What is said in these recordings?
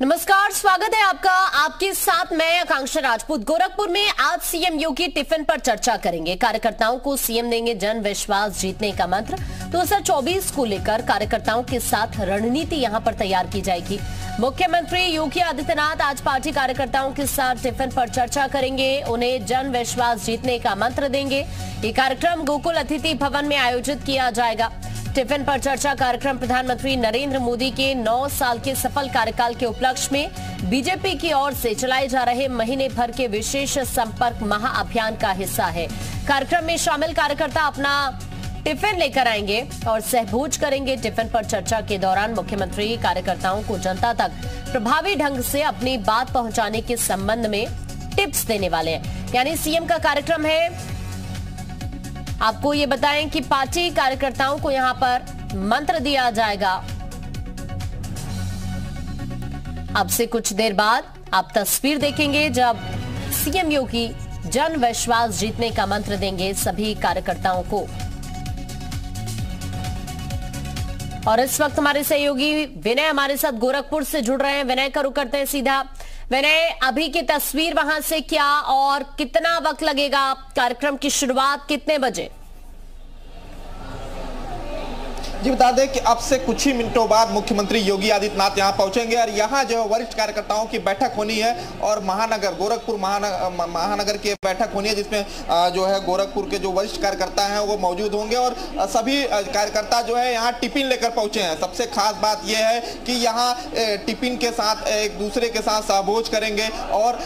नमस्कार, स्वागत है आपका। आपके साथ मैं आकांक्षा राजपूत। गोरखपुर में आज सीएम योगी टिफ़िन पर चर्चा करेंगे। कार्यकर्ताओं को सीएम देंगे जन विश्वास, जीतने का मंत्र। 2024 को लेकर कार्यकर्ताओं के साथ रणनीति यहाँ पर तैयार की जाएगी। मुख्यमंत्री योगी आदित्यनाथ आज पार्टी कार्यकर्ताओं के साथ टिफ़िन पर चर्चा करेंगे। उन्हें जन विश्वास, जीतने का मंत्र देंगे। ये कार्यक्रम गोकुल अतिथि भवन में आयोजित किया जाएगा। टिफ़िन पर चर्चा कार्यक्रम प्रधानमंत्री नरेंद्र मोदी के 9 साल के सफल कार्यकाल के उपलक्ष्य में बीजेपी की ओर से चलाए जा रहे महीने भर के विशेष संपर्क महाअभियान का हिस्सा है। कार्यक्रम में शामिल कार्यकर्ता अपना टिफ़िन लेकर आएँगे और सहभोज करेंगे। टिफ़िन पर चर्चा के दौरान मुख्यमंत्री कार्यकर्ताओं को जनता तक प्रभावी ढंग से अपनी बात पहुँचाने के संबंध में टिप्स देने वाले हैं। यानी सीएम का कार्यक्रम है आपको ये बताएँ कि पार्टी कार्यकर्ताओं को यहाँ पर मंत्र दिया जाएगा। अब से कुछ देर बाद आप तस्वीर देखेंगे जब सीएम योगी जन विश्वास जीतने का मंत्र देंगे सभी कार्यकर्ताओं को। और इस वक्त हमारे सहयोगी विनय हमारे साथ गोरखपुर से जुड़ रहे हैं। विनय का करते हैं सीधा। विनय अभी की तस्वीर वहाँ से क्या और कितना वक्त लगेगा? कार्यक्रम की शुरुआत कितने बजे? जी बता दें कि अब से कुछ ही मिनटों बाद मुख्यमंत्री योगी आदित्यनाथ यहाँ पहुँचेंगे और यहाँ जो वरिष्ठ कार्यकर्ताओं की बैठक होनी है और महानगर, गोरखपुर महानगर महानगर की बैठक होनी है, जिसमें जो है गोरखपुर के जो वरिष्ठ कार्यकर्ता हैं वो मौजूद होंगे और सभी कार्यकर्ता जो है यहाँ टिफ़िन लेकर पहुँचे हैं। सबसे खास बात यह है कि यहाँ टिफ़िन के साथ एक दूसरे के साथ सहभोज करेंगे और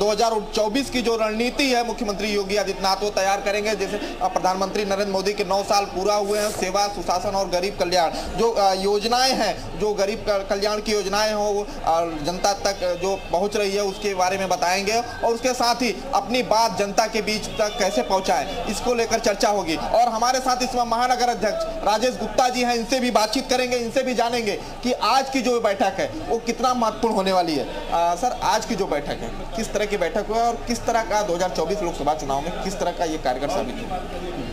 दो हज़ार चौबीस की जो रणनीति है, मुख्यमंत्री योगी आदित्यनाथ वो तैयार करेंगे। जैसे प्रधानमंत्री नरेंद्र मोदी के नौ साल पूरा हुए हैं, सेवा, सुशासन और गरीब कल्याण। जो योजनाएँ हैं जो गरीब कल्याण की योजनाएँ हैं जनता तक जो पहुँच रही है उसके बारे में बताएँगे। और उसके साथ ही अपनी बात जनता के बीच तक कैसे पहुँचाए इसको लेकर चर्चा होगी। और हमारे साथ इसमें महानगर अध्यक्ष राजेश गुप्ता जी हैं इनसे भी बातचीत करेंगे इनसे भी जानेंगे कि आज की जो बैठक है वो कितना महत्वपूर्ण होने वाली है। आ, सर आज की जो बैठक है किस तरह की बैठक हुआ और किस तरह का 2024 लोकसभा चुनाव में किस तरह का ये कार्यकर साबित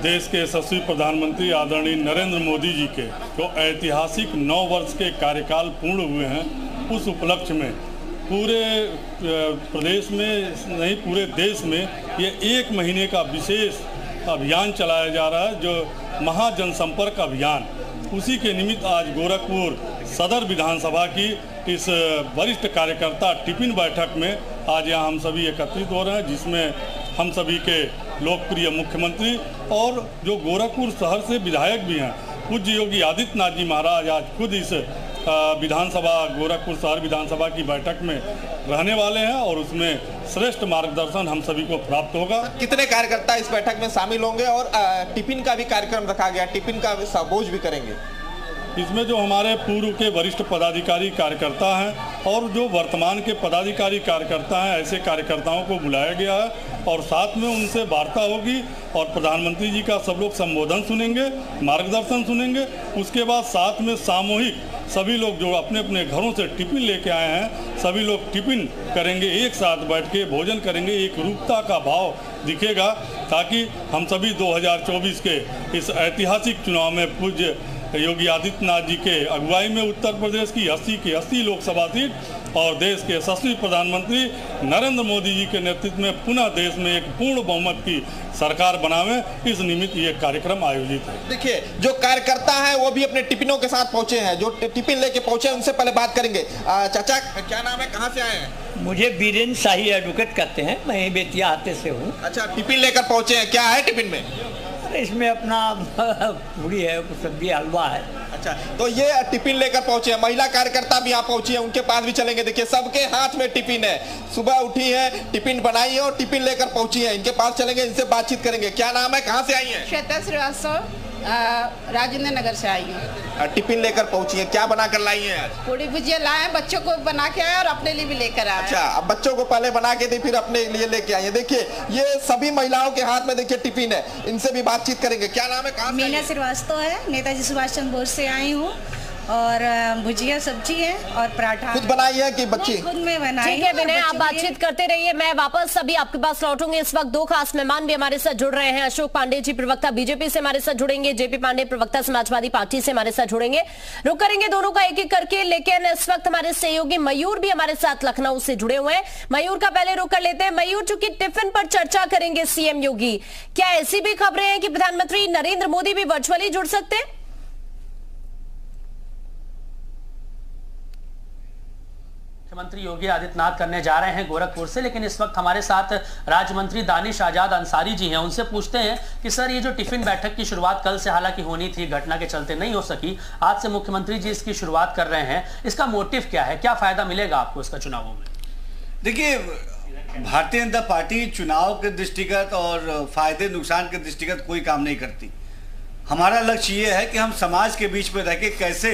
देश के यशस्वी प्रधानमंत्री आदरणीय नरेंद्र मोदी जी के जो ऐतिहासिक नौ वर्ष के कार्यकाल पूर्ण हुए हैं उस उपलक्ष्य में। पूरे प्रदेश में, नहीं, पूरे देश में ये एक महीने का विशेष अभियान चलाया जा रहा है, जो महाजनसंपर्क अभियान। उसी के निमित्त आज गोरखपुर सदर विधानसभा की इस वरिष्ठ कार्यकर्ता टिफ़िन बैठक में आज यहाँ हम सभी एकत्रित हो रहे हैं, जिसमें हम सभी के लोकप्रिय मुख्यमंत्री और जो गोरखपुर शहर से विधायक भी हैं पूज्य योगी आदित्यनाथ जी महाराज आज खुद इस विधानसभा, गोरखपुर शहर विधानसभा की बैठक में रहने वाले हैं और उसमें श्रेष्ठ मार्गदर्शन हम सभी को प्राप्त होगा। कितने कार्यकर्ता इस बैठक में शामिल होंगे और टिफ़िन का भी कार्यक्रम रखा गया, टिफ़िन का बोझ भी करेंगे? इसमें जो हमारे पूर्व के वरिष्ठ पदाधिकारी कार्यकर्ता हैं और जो वर्तमान के पदाधिकारी कार्यकर्ता हैं, ऐसे कार्यकर्ताओं को बुलाया गया है और साथ में उनसे वार्ता होगी और प्रधानमंत्री जी का सब लोग संबोधन सुनेंगे, मार्गदर्शन सुनेंगे। उसके बाद साथ में सामूहिक सभी लोग जो अपने अपने घरों से टिफ़िन लेके आए हैं, सभी लोग टिफ़िन करेंगे, एक साथ बैठ के भोजन करेंगे, एक रूपता का भाव दिखेगा ताकि हम सभी 2024 के इस ऐतिहासिक चुनाव में पूज्य योगी आदित्यनाथ जी के अगुवाई में उत्तर प्रदेश की अस्सी की अस्सी लोकसभा सीट और देश के यशस्वी प्रधानमंत्री नरेंद्र मोदी जी के नेतृत्व में पुनः देश में एक पूर्ण बहुमत की सरकार बनावे इस निमित्त ये कार्यक्रम आयोजित है। देखिए जो कार्यकर्ता है वो भी अपने टिफिनों के साथ पहुँचे हैं। जो टिफ़िन लेके पहुँचे उनसे पहले बात करेंगे। चाचा क्या नाम है? कहाँ से आए हैं? मुझे बीरेन्द्र शाही एडवोकेट कहते हैं। मैं बेतिया आते से हूँ। अच्छा टिफ़िन लेकर पहुँचे हैं। क्या है टिफ़िन में? इसमें अपना पूरी है सब्ज़ी हलवा है। अच्छा तो ये टिफ़िन लेकर पहुँचे हैं। महिला कार्यकर्ता भी यहाँ पहुँची है उनके पास भी चलेंगे। देखिए सबके हाथ में टिफ़िन है। सुबह उठी है टिफ़िन बनाई है और टिफ़िन लेकर पहुँची है। इनके पास चलेंगे इनसे बातचीत करेंगे। क्या नाम है? कहाँ से आई है? श्वेता श्रीवास्तव। राजेंद्र नगर से आई हूँ। टिफ़िन लेकर पहुँची है। क्या बना कर लाई है पूरी भुजिया लाए बच्चों को बना के आए और अपने लिए भी लेकर आए अच्छा अब बच्चों को पहले बना के दी फिर अपने लिए लेके आई है। देखिए ये सभी महिलाओं के हाथ में देखिए टिफ़िन है। इनसे भी बातचीत करेंगे। क्या नाम है? मीना श्रीवास्तव है नेताजी सुभाष चंद्र बोस से आई हूँ। और भुजिया सब्ज़ी है और पराठा। खुद बनाई है कि बच्ची? खुद में बनाई ठीक है विनय आप बातचीत करते रहिए। मैं वापस अभी आपके पास लौटूँगी इस वक्त दो खास मेहमान भी हमारे साथ जुड़ रहे हैं। अशोक पांडे जी प्रवक्ता बीजेपी से हमारे साथ जुड़ेंगे। जेपी पांडे प्रवक्ता समाजवादी पार्टी से हमारे साथ जुड़ेंगे। रुक करेंगे दोनों का एक एक करके लेकिन इस वक्त हमारे सहयोगी मयूर भी हमारे साथ लखनऊ से जुड़े हुए हैं। मयूर का पहले रुक कर लेते हैं। मयूर चूँकि टिफ़िन पर चर्चा करेंगे सीएम योगी क्या ऐसी भी खबरें हैं कि प्रधानमंत्री नरेंद्र मोदी भी वर्चुअली जुड़ सकते हैं? मुख्यमंत्री योगी आदित्यनाथ करने जा रहे हैं गोरखपुर से, लेकिन इस वक्त हमारे साथ राज्य मंत्री दानिश आज़ाद अंसारी जी हैं। उनसे पूछते हैं कि, सर, ये जो टिफ़िन बैठक की शुरुआत कल से हालाँकि होनी थी, घटना के चलते नहीं हो सकी, आज से मुख्यमंत्री जी इसकी शुरुआत कर रहे हैं। इसका मोटिव क्या है? क्या फ़ायदा मिलेगा आपको इसका चुनावों में? देखिए, भारतीय जनता पार्टी चुनाव के दृष्टिगत और फ़ायदे, नुकसान के दृष्टिगत कोई काम नहीं करती। हमारा लक्ष्य ये है कि हम समाज के बीच में रह के कैसे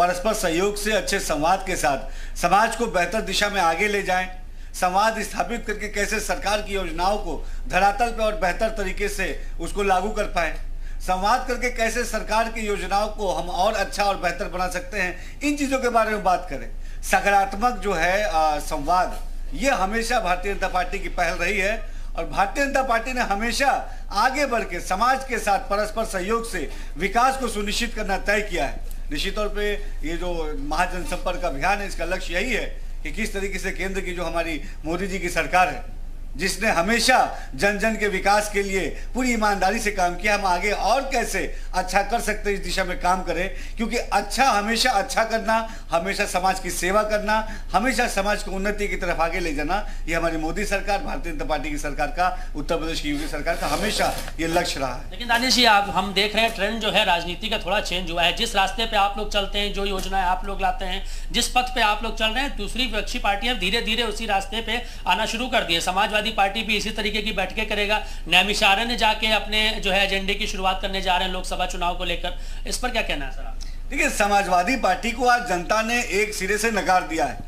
परस्पर सहयोग से अच्छे संवाद के साथ समाज को बेहतर दिशा में आगे ले जाएँ। संवाद स्थापित करके कैसे सरकार की योजनाओं को धरातल पर और बेहतर तरीके से उसको लागू कर पाए। संवाद करके कैसे सरकार की योजनाओं को हम और अच्छा और बेहतर बना सकते हैं, इन चीज़ों के बारे में बात करें। सकारात्मक जो है संवाद, ये हमेशा भारतीय जनता पार्टी की पहल रही है और भारतीय जनता पार्टी ने हमेशा आगे बढ़ के समाज के साथ परस्पर सहयोग से विकास को सुनिश्चित करना तय किया है। निश्चित तौर पे ये जो महाजनसंपर्क अभियान है, इसका लक्ष्य यही है कि किस तरीके से केंद्र की जो हमारी मोदी जी की सरकार है जिसने हमेशा जन जन के विकास के लिए पूरी ईमानदारी से काम किया, हम आगे और कैसे अच्छा कर सकते इस दिशा में काम करें? क्योंकि अच्छा हमेशा अच्छा करना, हमेशा समाज की सेवा करना, हमेशा समाज को उन्नति की तरफ़ आगे ले जाना, ये हमारी मोदी सरकार, भारतीय जनता पार्टी की सरकार का, उत्तर प्रदेश की योगी सरकार का हमेशा ये लक्ष्य रहा है। लेकिन दानिश जी, आप हम देख रहे हैं ट्रेंड जो है राजनीति का थोड़ा चेंज हुआ है। जिस रास्ते पे आप लोग चलते हैं, जो योजनाएँ आप लोग लाते हैं, जिस पथ पे आप लोग चल रहे हैं, दूसरी विपक्षी पार्टियाँ धीरे धीरे उसी रास्ते पे आना शुरू कर दिए समाजवादी पार्टी भी इसी तरीके की बैठकें करेगा। नैमिषारण्य ने जाके अपने जो है एजेंडे की शुरुआत करने जा रहे हैं लोकसभा चुनाव को लेकर। इस पर क्या कहना है सर देखिए, समाजवादी पार्टी को आज जनता ने एक सिरे से नकार दिया है।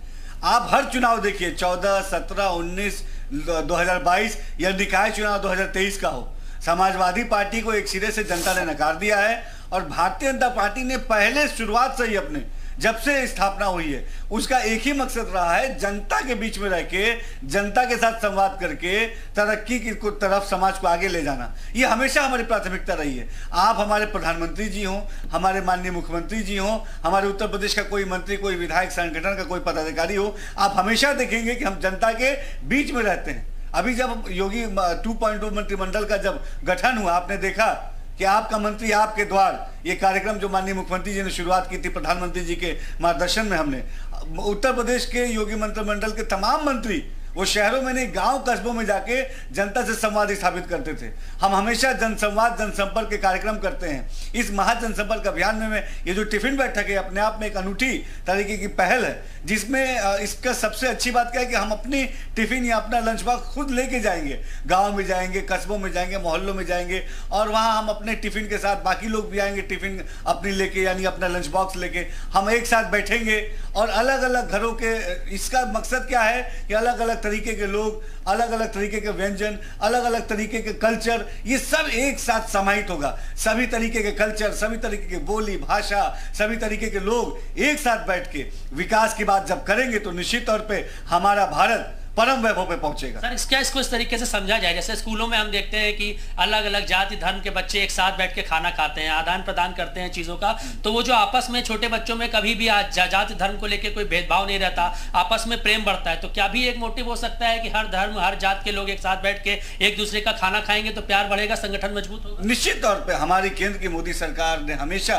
आप हर चुनाव देखिए, चौदह, सत्रह, उन्नीस, दो हज़ार बाईस या निकाय चुनाव 2023 का हो। समाजवादी पार्टी को एक सिरे से जनता ने नकार दिया है और भारतीय जनता पार्टी ने पहले शुरुआत से ही अपने जब से स्थापना हुई है, उसका एक ही मकसद रहा है जनता के बीच में रह के, जनता के साथ संवाद करके तरक्की की तरफ़ समाज को आगे ले जाना। ये हमेशा हमारी प्राथमिकता रही है। आप हमारे प्रधानमंत्री जी हों, हमारे माननीय मुख्यमंत्री जी हों, हमारे उत्तर प्रदेश का कोई मंत्री, कोई विधायक, संगठन का कोई पदाधिकारी हो, आप हमेशा देखेंगे कि हम जनता के बीच में रहते हैं। अभी जब योगी टू पॉइंट मंत्रिमंडल का जब गठन हुआ, आपने देखा कि आपका मंत्री आपके द्वार, ये कार्यक्रम जो माननीय मुख्यमंत्री जी ने शुरुआत की थी, प्रधानमंत्री जी के मार्गदर्शन में हमने, उत्तर प्रदेश के योगी मंत्रिमंडल के तमाम मंत्री वो शहरों में नहीं गाँव कस्बों में जाके जनता से संवाद स्थापित करते थे। हम हमेशा जनसंवाद जनसंपर्क के कार्यक्रम करते हैं। इस महाजनसंपर्क अभियान में, ये जो टिफ़िन बैठक है अपने आप में एक अनूठी तरीके की पहल है जिसमें इसका सबसे अच्छी बात क्या है कि हम अपनी टिफ़िन या अपना लंच बॉक्स खुद लेके जाएँगे। गाँव में जाएँगे कस्बों में जाएँगे मोहल्लों में जाएँगे और वहाँ हम अपने टिफ़िन के साथ बाकी लोग भी आएँगे टिफ़िन अपनी लेके यानी अपना लंच बॉक्स लेके। हम एक साथ बैठेंगे और अलग अलग घरों के इसका मकसद क्या है कि अलग अलग तरीके के लोग अलग अलग तरीके के व्यंजन अलग अलग तरीके के कल्चर ये सब एक साथ समाहित होगा। सभी तरीके के कल्चर सभी तरीके की बोली, भाषा, सभी तरीके के लोग एक साथ बैठ के विकास की बात जब करेंगे तो निश्चित तौर पर हमारा भारत परम वैभव पे पहुंचेगा। सर इसका इसको इस तरीके से समझा जाए जैसे स्कूलों में हम देखते हैं कि अलग अलग जाति धर्म के बच्चे एक साथ बैठ के खाना खाते हैं आदान प्रदान करते हैं चीज़ों का तो वो जो आपस में छोटे बच्चों में कभी भी जा, जाति धर्म को लेकर कोई भेदभाव नहीं रहता आपस में प्रेम बढ़ता है तो क्या भी एक मोटिव हो सकता है कि हर धर्म हर जात के लोग एक साथ बैठ के एक दूसरे का खाना खाएँगे तो प्यार बढ़ेगा संगठन मज़बूत होगा? निश्चित तौर पर हमारी केंद्र की मोदी सरकार ने हमेशा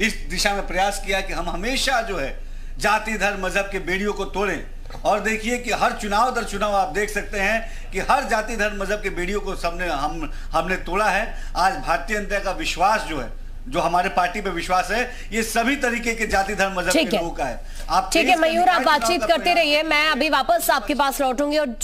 इस दिशा में प्रयास किया कि हम हमेशा जो है जाति धर्म मज़हब के बेड़ियों को तोड़ें। और देखिए कि हर चुनाव दर चुनाव आप देख सकते हैं कि हर जाति धर्म मज़हब के बेड़ियों को सबने हम हमने तोड़ा है। आज भारतीय जनता का विश्वास जो है जो हमारे पार्टी पे विश्वास है ये सभी तरीके के जाति धर्म मज़हब के लोगों का है। आप ठीक है मयूर आप बातचीत करते रहिए। मैं अभी वापस आपके पास लौटूँगी और